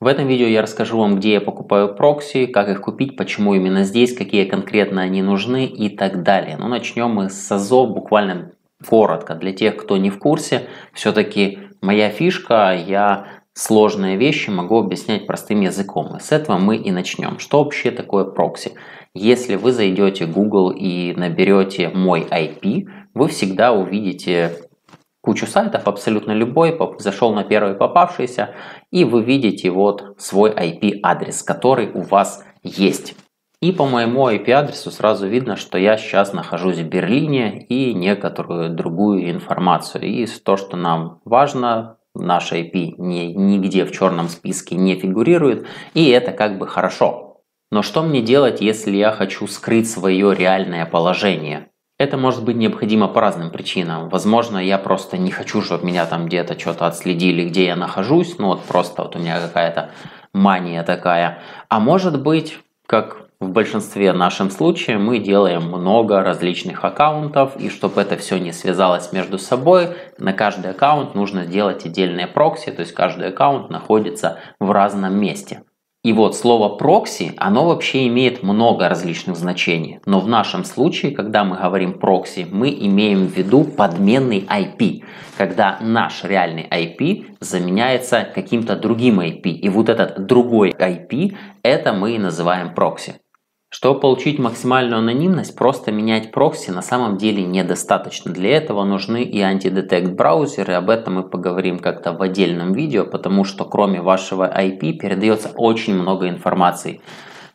В этом видео я расскажу вам, где я покупаю прокси, как их купить, почему именно здесь, какие конкретно они нужны и так далее. Но начнем мы с АЗО буквально коротко. Для тех, кто не в курсе, все-таки моя фишка, я сложные вещи могу объяснять простым языком. И с этого мы и начнем. Что вообще такое прокси? Если вы зайдете в Google и наберете мой IP, вы всегда увидите кучу сайтов, абсолютно любой, зашел на первый попавшийся, и вы видите вот свой IP-адрес, который у вас есть. И по моему IP-адресу сразу видно, что я сейчас нахожусь в Берлине и некоторую другую информацию. И то, что нам важно, наш IP ни, нигде в черном списке не фигурирует, и это как бы хорошо. Но что мне делать, если я хочу скрыть свое реальное положение? Это может быть необходимо по разным причинам. Возможно, я просто не хочу, чтобы меня там где-то что-то отследили, где я нахожусь. Ну вот просто вот у меня какая-то мания такая. А может быть, как в большинстве нашем случае мы делаем много различных аккаунтов, и чтобы это все не связалось между собой, на каждый аккаунт нужно сделать отдельные прокси, то есть каждый аккаунт находится в разном месте. И вот слово прокси, оно вообще имеет много различных значений. Но в нашем случае, когда мы говорим прокси, мы имеем в виду подменный IP, когда наш реальный IP заменяется каким-то другим IP. И вот этот другой IP, это мы и называем прокси. Чтобы получить максимальную анонимность, просто менять прокси на самом деле недостаточно. Для этого нужны и антидетект браузеры, об этом мы поговорим как-то в отдельном видео, потому что кроме вашего IP передается очень много информации.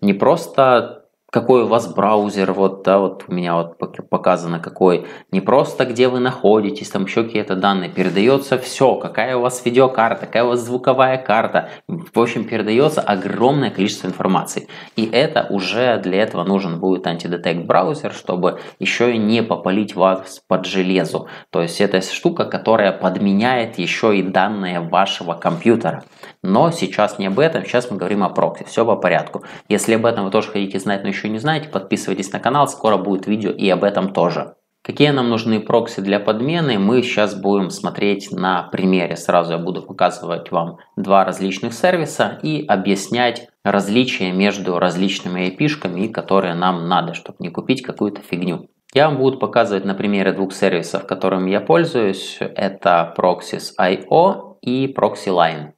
Не просто какой у вас браузер, вот, да, вот у меня вот показано какой, не просто где вы находитесь, там еще какие-то данные, передается все, какая у вас видеокарта, какая у вас звуковая карта, в общем, передается огромное количество информации. И это уже для этого нужен будет антидетект браузер, чтобы еще и не попалить вас под железу. То есть это штука, которая подменяет еще и данные вашего компьютера. Но сейчас не об этом, сейчас мы говорим о прокси, все по порядку. Если об этом вы тоже хотите знать, но еще не знаете, подписывайтесь на канал, скоро будет видео и об этом тоже. Какие нам нужны прокси для подмены, мы сейчас будем смотреть на примере. Сразу я буду показывать вам два различных сервиса и объяснять различия между различными IP-шками, которые нам надо, чтобы не купить какую-то фигню. Я вам буду показывать на примере двух сервисов, которыми я пользуюсь. Это Proxys.io и ProxyLine.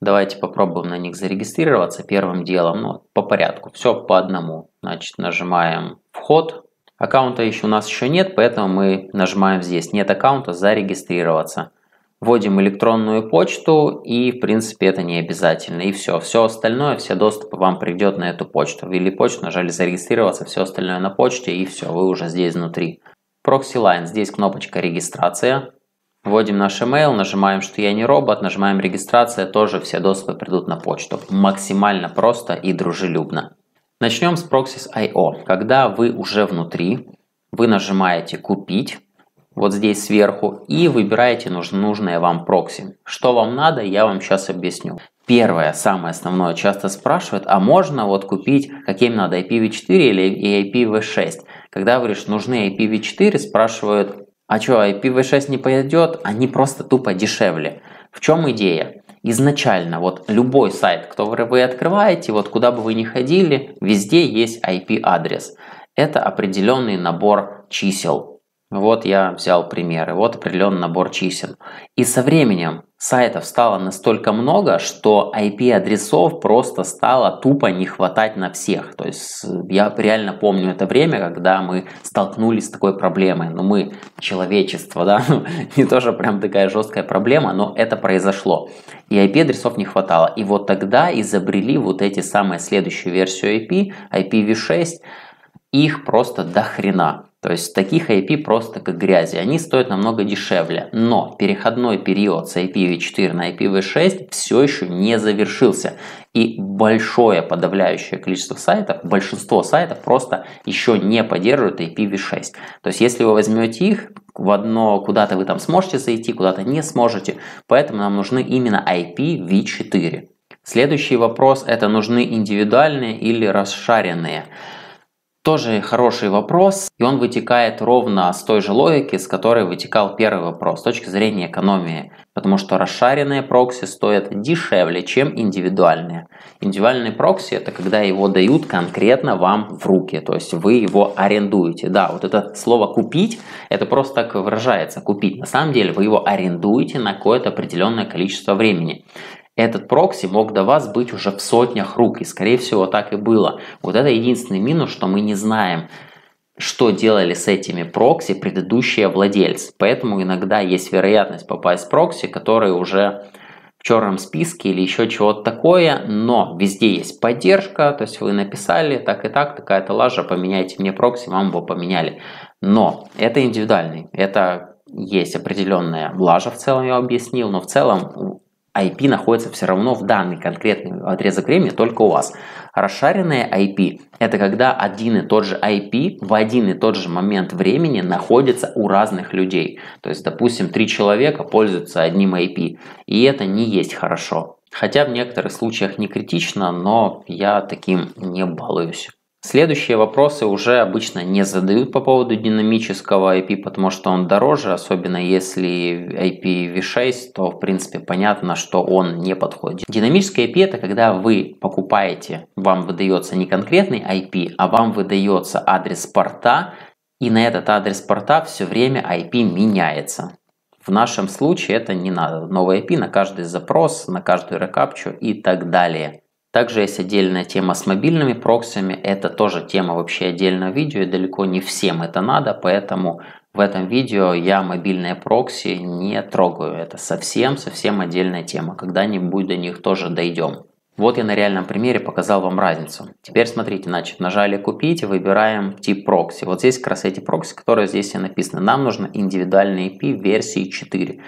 Давайте попробуем на них зарегистрироваться первым делом, ну, по порядку, все по одному. Значит, нажимаем «Вход». Аккаунта еще у нас еще нет, поэтому мы нажимаем здесь «Нет аккаунта», «Зарегистрироваться». Вводим электронную почту и, в принципе, это не обязательно. И все. Все остальное, все доступы вам придет на эту почту. Ввели почту, нажали зарегистрироваться, все остальное на почте и все, вы уже здесь внутри. Proxy Line, здесь кнопочка регистрация. Вводим наш email, нажимаем, что я не робот, нажимаем регистрация, тоже все доступы придут на почту. Максимально просто и дружелюбно. Начнем с Proxys.io. Когда вы уже внутри, вы нажимаете «Купить», вот здесь сверху, и выбираете нужное вам прокси. Что вам надо, я вам сейчас объясню. Первое, самое основное, часто спрашивают, а можно вот купить, каким надо, IPv4 или IPv6? Когда говоришь, нужны IPv4, спрашивают, а что, IPv6 не пойдет? Они просто тупо дешевле. В чем идея? Изначально вот любой сайт, который вы открываете, вот куда бы вы ни ходили, везде есть IP-адрес. Это определенный набор чисел. Вот я взял примеры, вот определенный набор чисел. И со временем сайтов стало настолько много, что IP-адресов просто стало тупо не хватать на всех. То есть я реально помню это время, когда мы столкнулись с такой проблемой. Ну, мы, человечество, да, ну, не тоже прям такая жесткая проблема, но это произошло. И IP-адресов не хватало. И вот тогда изобрели вот эти самые следующую версию IP, IPv6, их просто до хрена. То есть таких IP просто как грязи. Они стоят намного дешевле. Но переходной период с IPv4 на IPv6 все еще не завершился. И большое подавляющее количество сайтов, большинство сайтов просто еще не поддерживают IPv6. То есть если вы возьмете их, в одно куда-то вы там сможете зайти, куда-то не сможете. Поэтому нам нужны именно IPv4. Следующий вопрос это нужны индивидуальные или расшаренные. Тоже хороший вопрос, и он вытекает ровно с той же логики, с которой вытекал первый вопрос, с точки зрения экономии. Потому что расшаренные прокси стоят дешевле, чем индивидуальные. Индивидуальный прокси это когда его дают конкретно вам в руки, то есть вы его арендуете. Да, вот это слово купить, это просто так выражается, купить. На самом деле вы его арендуете на какое-то определенное количество времени этот прокси мог до вас быть уже в сотнях рук, и скорее всего так и было. Вот это единственный минус, что мы не знаем, что делали с этими прокси предыдущие владельцы. Поэтому иногда есть вероятность попасть в прокси, которые уже в черном списке или еще чего-то такое, но везде есть поддержка, то есть вы написали так и так, такая-то лажа, поменяйте мне прокси, вам его поменяли. Но это индивидуальный, это есть определенная лажа в целом, я объяснил, но в целом IP находится все равно в данный конкретный отрезок времени только у вас. Расшаренные IP – это когда один и тот же IP в один и тот же момент времени находится у разных людей. То есть, допустим, три человека пользуются одним IP, и это не есть хорошо. Хотя в некоторых случаях не критично, но я таким не балуюсь. Следующие вопросы уже обычно не задают по поводу динамического IP, потому что он дороже, особенно если IPv6, то в принципе понятно, что он не подходит. Динамический IP это когда вы покупаете, вам выдается не конкретный IP, а вам выдается адрес порта, и на этот адрес порта все время IP меняется. В нашем случае это не надо. Новый IP на каждый запрос, на каждую рекапчу и так далее. Также есть отдельная тема с мобильными проксиями. Это тоже тема вообще отдельного видео. И далеко не всем это надо, поэтому в этом видео я мобильные прокси не трогаю. Это совсем-совсем отдельная тема. Когда-нибудь до них тоже дойдем. Вот я на реальном примере показал вам разницу. Теперь смотрите, значит, нажали купить, выбираем тип прокси. Вот здесь как раз эти прокси, которые здесь и написаны. Нам нужно индивидуальный IP версии 4.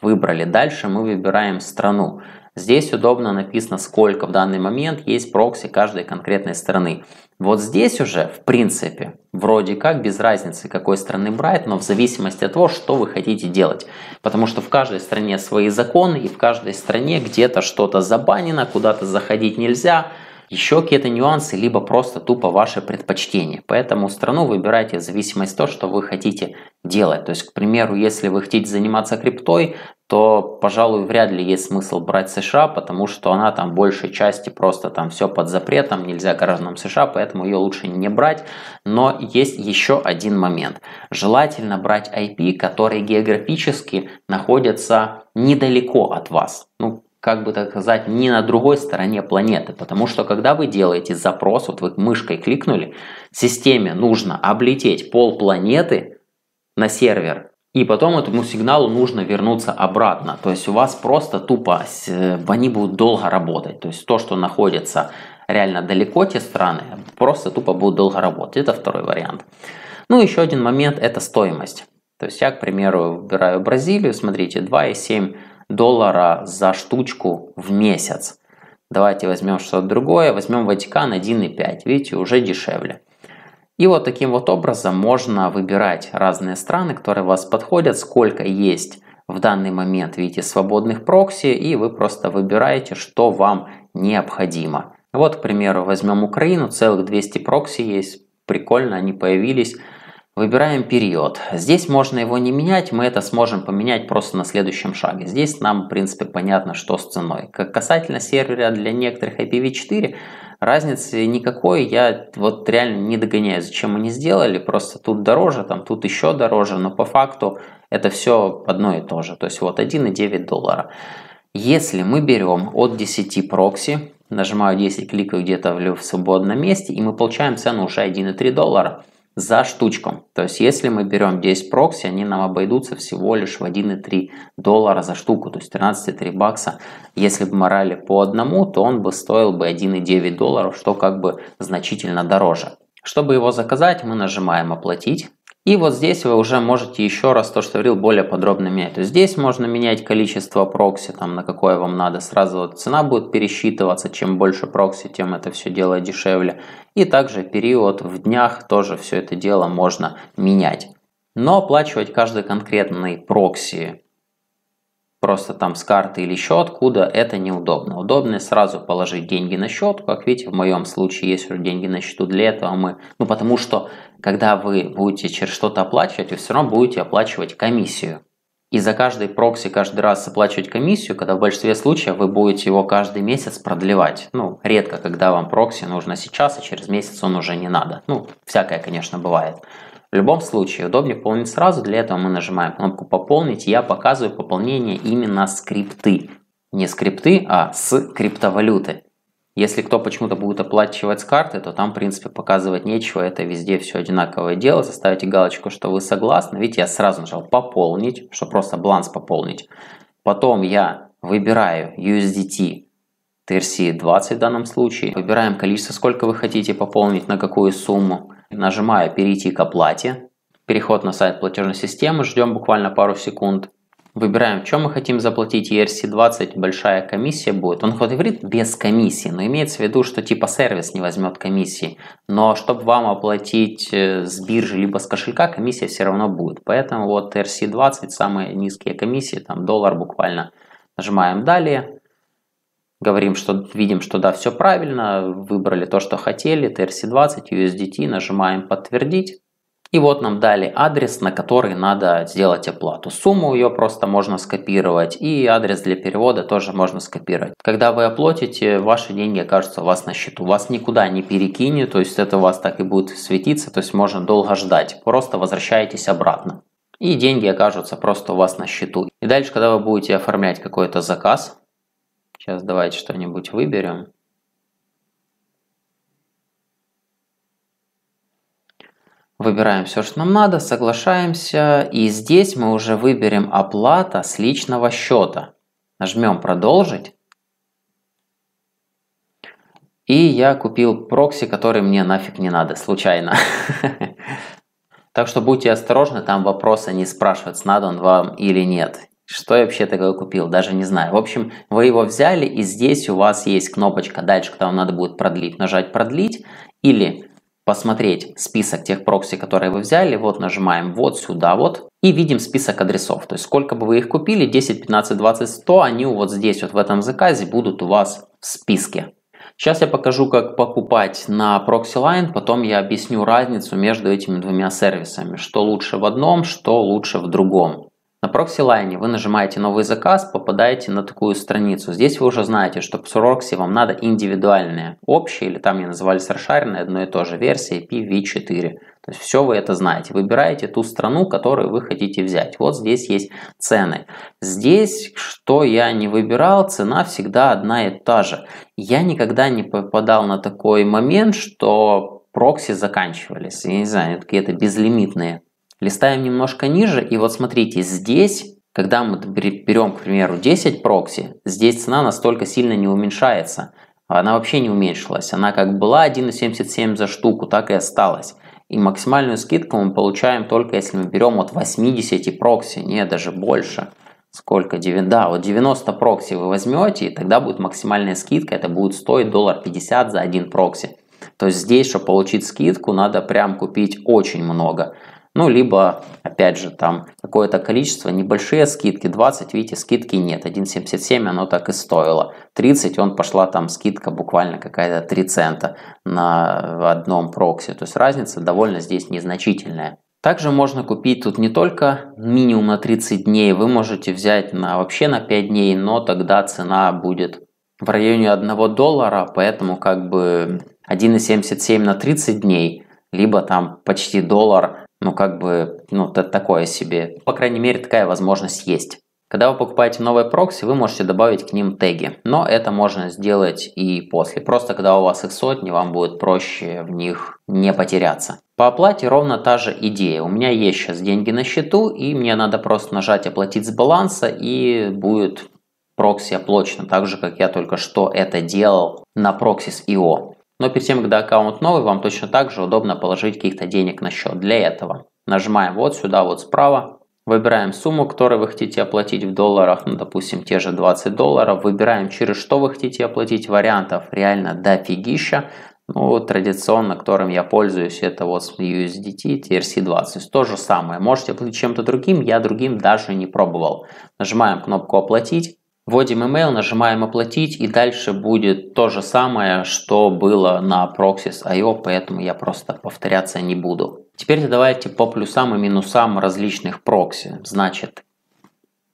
Выбрали. Дальше мы выбираем страну. Здесь удобно написано, сколько в данный момент есть прокси каждой конкретной страны. Вот здесь уже, в принципе, вроде как без разницы, какой страны брать, но в зависимости от того, что вы хотите делать. Потому что в каждой стране свои законы, и в каждой стране где-то что-то забанено, куда-то заходить нельзя, еще какие-то нюансы, либо просто тупо ваши предпочтения. Поэтому страну выбирайте в зависимости от того, что вы хотите делать. То есть, к примеру, если вы хотите заниматься криптой, то, пожалуй, вряд ли есть смысл брать США, потому что она там большей части просто там все под запретом, нельзя гражданам США, поэтому ее лучше не брать. Но есть еще один момент. Желательно брать IP, который географически находится недалеко от вас. Ну, как бы так сказать, не на другой стороне планеты. Потому что когда вы делаете запрос, вот вы мышкой кликнули, системе нужно облететь пол планеты на сервер, и потом этому сигналу нужно вернуться обратно. То есть у вас просто тупо э, они будут долго работать. То есть то, что находится реально далеко те страны, просто тупо будут долго работать. Это второй вариант. Ну, еще один момент – это стоимость. То есть я, к примеру, выбираю Бразилию, смотрите, 2,7 доллара за штучку в месяц. Давайте возьмем что-то другое, возьмем Ватикан 1,5, видите, уже дешевле. И вот таким вот образом можно выбирать разные страны, которые вас подходят, сколько есть в данный момент, видите, свободных прокси, и вы просто выбираете, что вам необходимо. Вот, к примеру, возьмем Украину, целых 200 прокси есть, прикольно, они появились. Выбираем период. Здесь можно его не менять, мы это сможем поменять просто на следующем шаге. Здесь нам, в принципе, понятно, что с ценой. Как касательно сервера для некоторых IPv4, разницы никакой, я вот реально не догоняю, зачем они сделали, просто тут дороже, там тут еще дороже, но по факту это все одно и то же, то есть вот 1,9 доллара. Если мы берем от 10 прокси, нажимаю 10 кликов где-то в свободном месте, и мы получаем цену уже 1,3 доллара – за штучку. То есть, если мы берем 10 прокси, они нам обойдутся всего лишь в 1,3 доллара за штуку, то есть 13,3 бакса. Если бы мы брали по одному, то он бы стоил бы 1,9 долларов, что как бы значительно дороже. Чтобы его заказать, мы нажимаем «Оплатить». И вот здесь вы уже можете еще раз то, что говорил, более подробно менять. То есть здесь можно менять количество прокси, там, на какое вам надо. Сразу вот цена будет пересчитываться. Чем больше прокси, тем это все дело дешевле. И также период в днях тоже все это дело можно менять. Но оплачивать каждый конкретный прокси просто там с карты или еще откуда, это неудобно. Удобнее сразу положить деньги на счет. Как видите, в моем случае есть уже деньги на счету. Для этого мы... Ну, потому что, когда вы будете через что-то оплачивать, вы все равно будете оплачивать комиссию. И за каждый прокси каждый раз оплачивать комиссию, когда в большинстве случаев вы будете его каждый месяц продлевать. Ну, редко, когда вам прокси нужно сейчас, и через месяц он уже не надо. Ну, всякое, конечно, бывает. Любом случае, удобнее пополнить сразу. Для этого мы нажимаем кнопку «Пополнить». Я показываю пополнение именно скрипты. Не скрипты, а с криптовалюты. Если кто почему-то будет оплачивать с карты, то там, в принципе, показывать нечего. Это везде все одинаковое дело. Заставите галочку, что вы согласны. Видите, я сразу нажал «Пополнить», что просто баланс пополнить. Потом я выбираю USDT TRC20 в данном случае. Выбираем количество, сколько вы хотите пополнить, на какую сумму. Нажимаю «Перейти к оплате». Переход на сайт платежной системы. Ждем буквально пару секунд. Выбираем, в чем мы хотим заплатить ERC20, большая комиссия будет. Он говорит без комиссии, но имеется в виду, что типа сервис не возьмет комиссии. Но чтобы вам оплатить э, с биржи либо с кошелька, комиссия все равно будет. Поэтому вот ERC20, самые низкие комиссии, там доллар буквально. Нажимаем «Далее». Говорим, что видим, что да, все правильно, выбрали то, что хотели, TRC20, USDT, нажимаем «Подтвердить». И вот нам дали адрес, на который надо сделать оплату. Сумму ее просто можно скопировать и адрес для перевода тоже можно скопировать. Когда вы оплатите, ваши деньги окажутся у вас на счету. Вас никуда не перекинет, то есть это у вас так и будет светиться, то есть можно долго ждать. Просто возвращаетесь обратно. И деньги окажутся просто у вас на счету. И дальше, когда вы будете оформлять какой-то заказ, сейчас давайте что-нибудь выберем. Выбираем все, что нам надо, соглашаемся. И здесь мы уже выберем оплата с личного счета. Нажмем «Продолжить». И я купил прокси, который мне нафиг не надо, случайно. Так что будьте осторожны, там вопросы не спрашивать, надо он вам или нет. Что я вообще такое купил, даже не знаю. В общем, вы его взяли, и здесь у вас есть кнопочка дальше, когда вам надо будет продлить. Нажать «Продлить» или посмотреть список тех прокси, которые вы взяли, вот нажимаем вот сюда вот и видим список адресов. То есть сколько бы вы их купили, 10, 15, 20, 100, они вот здесь вот в этом заказе будут у вас в списке. Сейчас я покажу, как покупать на ProxyLine, потом я объясню разницу между этими двумя сервисами, что лучше в одном, что лучше в другом. На прокси-лайне вы нажимаете новый заказ, попадаете на такую страницу. Здесь вы уже знаете, что в прокси вам надо индивидуальные, общие, или там они назывались расшаренные, одно и то же, версия IPv4. То есть все вы это знаете. Выбираете ту страну, которую вы хотите взять. Вот здесь есть цены. Здесь, что я не выбирал, цена всегда одна и та же. Я никогда не попадал на такой момент, что прокси заканчивались. Я не знаю, какие-то безлимитные Листаем немножко ниже, и вот смотрите, здесь, когда мы берем, к примеру, 10 прокси, здесь цена настолько сильно не уменьшается. Она вообще не уменьшилась. Она как была 1,77 за штуку, так и осталась. И максимальную скидку мы получаем только если мы берем от 80 прокси, не даже больше. Сколько? Да, вот 90 прокси вы возьмете, и тогда будет максимальная скидка, это будет стоить доллар 50 за один прокси. То есть здесь, чтобы получить скидку, надо прям купить очень много. Ну, либо, опять же, там какое-то количество, небольшие скидки, 20, видите, скидки нет, 1,77 оно так и стоило. 30, он пошла там скидка буквально какая-то 3 цента на одном прокси, то есть разница довольно здесь незначительная. Также можно купить тут не только минимум на 30 дней, вы можете взять на, вообще на 5 дней, но тогда цена будет в районе 1 доллара, поэтому как бы 1,77 на 30 дней, либо там почти доллар ну, как бы, ну, это такое себе. По крайней мере, такая возможность есть. Когда вы покупаете новые прокси, вы можете добавить к ним теги, но это можно сделать и после. Просто когда у вас их сотни, вам будет проще в них не потеряться. По оплате ровно та же идея. У меня есть сейчас деньги на счету, и мне надо просто нажать «Оплатить с баланса», и будет прокси оплачено, так же, как я только что это делал на Proxys.io. Но перед тем, когда аккаунт новый, вам точно так же удобно положить каких-то денег на счет. Для этого нажимаем вот сюда, вот справа, выбираем сумму, которую вы хотите оплатить в долларах, ну, допустим, те же 20 долларов, выбираем, через что вы хотите оплатить, вариантов реально дофигища. Ну, традиционно, которым я пользуюсь, это вот USDT TRC20. То же самое. Можете оплатить чем-то другим, я другим даже не пробовал. Нажимаем кнопку «Оплатить». Вводим email, нажимаем «Оплатить» и дальше будет то же самое, что было на Proxys.io, поэтому я просто повторяться не буду. Теперь давайте по плюсам и минусам различных прокси. Значит,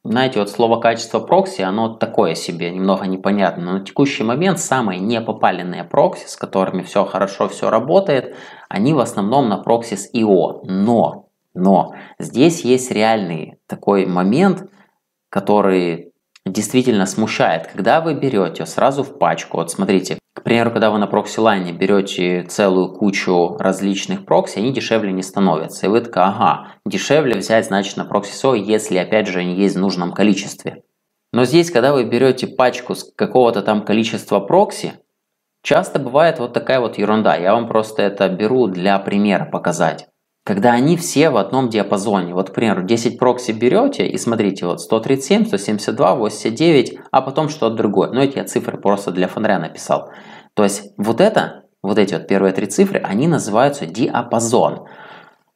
знаете, вот слово качество прокси, оно такое себе, немного непонятно. Но на текущий момент самые непопаленные прокси, с которыми все хорошо, все работает, они в основном на Proxys IO. Но, но здесь есть реальный такой момент, который действительно смущает, когда вы берете сразу в пачку, вот смотрите, к примеру, когда вы на ProxyLine е берете целую кучу различных прокси, они дешевле не становятся. И вы такая, ага, дешевле взять, значит, на прокси SO, если, опять же, они есть в нужном количестве. Но здесь, когда вы берете пачку с какого-то там количества прокси, часто бывает вот такая вот ерунда. Я вам просто это беру для примера показать когда они все в одном диапазоне. Вот, к примеру, 10 прокси берете и смотрите, вот 137, 172, 89, а потом что-то другое. Но эти я цифры просто для фонаря написал. То есть вот это, вот эти вот первые три цифры, они называются диапазон.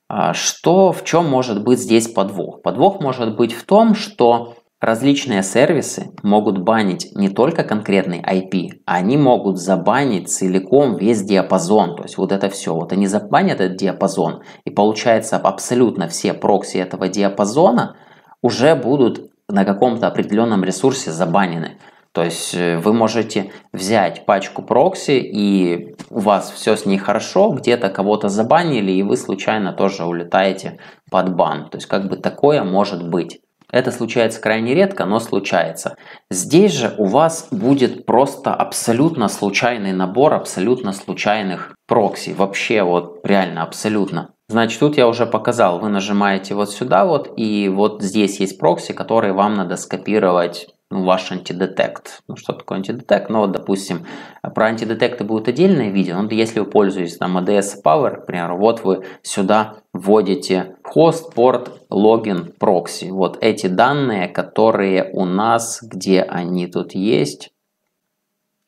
А что, в чем может быть здесь подвох? Подвох может быть в том, что Различные сервисы могут банить не только конкретный IP, они могут забанить целиком весь диапазон. То есть вот это все. Вот они забанят этот диапазон, и получается абсолютно все прокси этого диапазона уже будут на каком-то определенном ресурсе забанены. То есть э, вы можете взять пачку прокси, и у вас все с ней хорошо, где-то кого-то забанили, и вы случайно тоже улетаете под бан. То есть как бы такое может быть. Это случается крайне редко, но случается. Здесь же у вас будет просто абсолютно случайный набор абсолютно случайных прокси. Вообще вот реально абсолютно. Значит, тут я уже показал, вы нажимаете вот сюда вот, и вот здесь есть прокси, которые вам надо скопировать ну, ваш антидетект. Ну, что такое антидетект? Ну, вот, допустим, про антидетекты будет отдельное видео, но если вы пользуетесь там ADS Power, к примеру, вот вы сюда вводите хост, порт, логин, прокси. Вот эти данные, которые у нас, где они тут есть,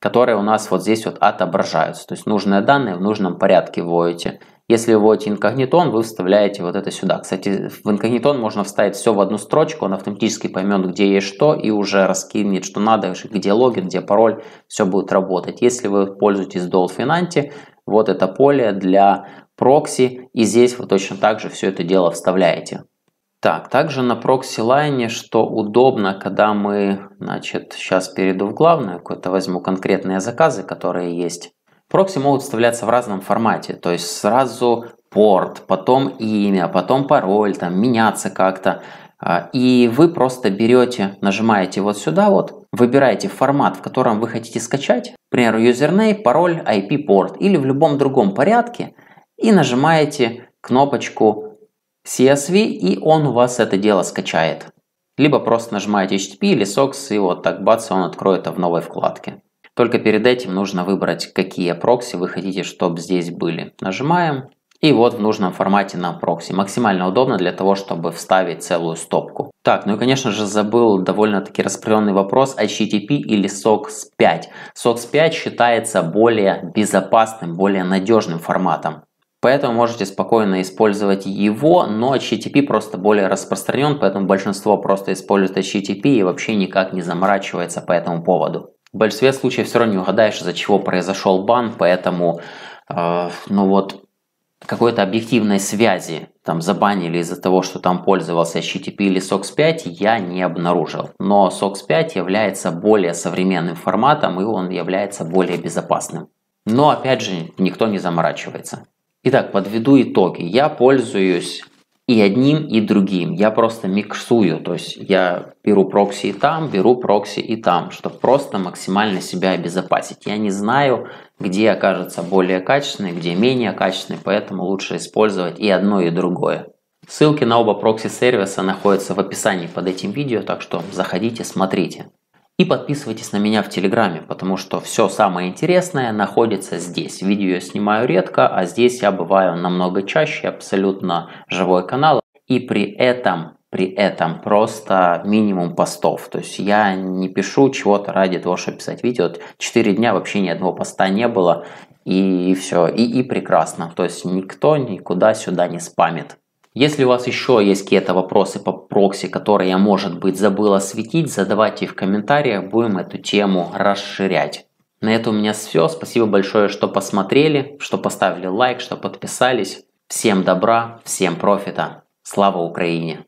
которые у нас вот здесь вот отображаются. То есть нужные данные в нужном порядке вводите. Если вы вводите инкогнитон, вы вставляете вот это сюда. Кстати, в инкогнитон можно вставить все в одну строчку, он автоматически поймет, где есть что, и уже раскинет, что надо, где логин, где пароль, все будет работать. Если вы пользуетесь Dolphin вот это поле для прокси, и здесь вы точно так же все это дело вставляете. Так, также на прокси лайне, что удобно, когда мы, значит, сейчас перейду в главную, какой-то возьму конкретные заказы, которые есть. Прокси могут вставляться в разном формате, то есть сразу порт, потом имя, потом пароль, там меняться как-то. А, и вы просто берете, нажимаете вот сюда вот, выбираете формат, в котором вы хотите скачать, к примеру, username, пароль, IP-порт или в любом другом порядке, и нажимаете кнопочку CSV, и он у вас это дело скачает. Либо просто нажимаете HTTP или SOX, и вот так бац, он откроет это в новой вкладке. Только перед этим нужно выбрать, какие прокси вы хотите, чтобы здесь были. Нажимаем. И вот в нужном формате на прокси. Максимально удобно для того, чтобы вставить целую стопку. Так, ну и конечно же забыл довольно-таки распределенный вопрос HTTP или SOX 5. SOX 5 считается более безопасным, более надежным форматом. Поэтому можете спокойно использовать его, но HTTP просто более распространен, поэтому большинство просто использует HTTP и вообще никак не заморачивается по этому поводу. В большинстве случаев все равно не угадаешь, из-за чего произошел бан, поэтому, э, ну вот, какой-то объективной связи там забанили из-за того, что там пользовался HTTP или SOX 5, я не обнаружил. Но SOX 5 является более современным форматом и он является более безопасным. Но опять же, никто не заморачивается. Итак, подведу итоги. Я пользуюсь и одним, и другим. Я просто миксую, то есть я беру прокси и там, беру прокси и там, чтобы просто максимально себя обезопасить. Я не знаю, где окажется более качественный, где менее качественный, поэтому лучше использовать и одно, и другое. Ссылки на оба прокси-сервиса находятся в описании под этим видео, так что заходите, смотрите. И подписывайтесь на меня в Телеграме, потому что все самое интересное находится здесь. Видео я снимаю редко, а здесь я бываю намного чаще, абсолютно живой канал. И при этом, при этом просто минимум постов. То есть я не пишу чего-то ради того, чтобы писать видео. 4 дня вообще ни одного поста не было. и все, и, и прекрасно. То есть никто никуда сюда не спамит. Если у вас еще есть какие-то вопросы по прокси, которые я, может быть, забыл осветить, задавайте их в комментариях, будем эту тему расширять. На этом у меня все. Спасибо большое, что посмотрели, что поставили лайк, что подписались. Всем добра, всем профита. Слава Украине!